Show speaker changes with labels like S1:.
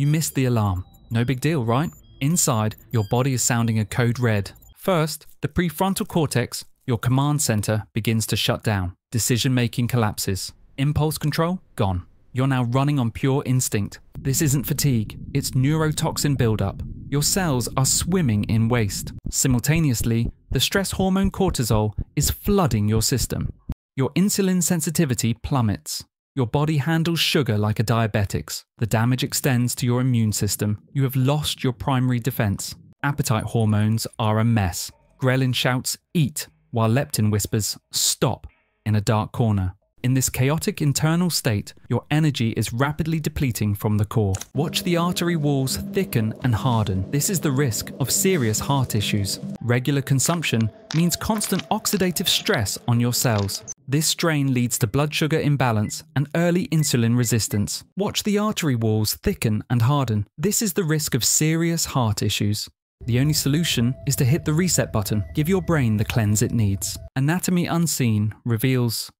S1: You missed the alarm. No big deal, right? Inside, your body is sounding a code red. First, the prefrontal cortex, your command center, begins to shut down. Decision making collapses. Impulse control, gone. You're now running on pure instinct. This isn't fatigue, it's neurotoxin buildup. Your cells are swimming in waste. Simultaneously, the stress hormone cortisol is flooding your system. Your insulin sensitivity plummets. Your body handles sugar like a diabetic's. The damage extends to your immune system. You have lost your primary defense. Appetite hormones are a mess. Ghrelin shouts, eat, while leptin whispers, stop, in a dark corner. In this chaotic internal state, your energy is rapidly depleting from the core. Watch the artery walls thicken and harden. This is the risk of serious heart issues. Regular consumption means constant oxidative stress on your cells. This strain leads to blood sugar imbalance and early insulin resistance. Watch the artery walls thicken and harden. This is the risk of serious heart issues. The only solution is to hit the reset button. Give your brain the cleanse it needs. Anatomy Unseen reveals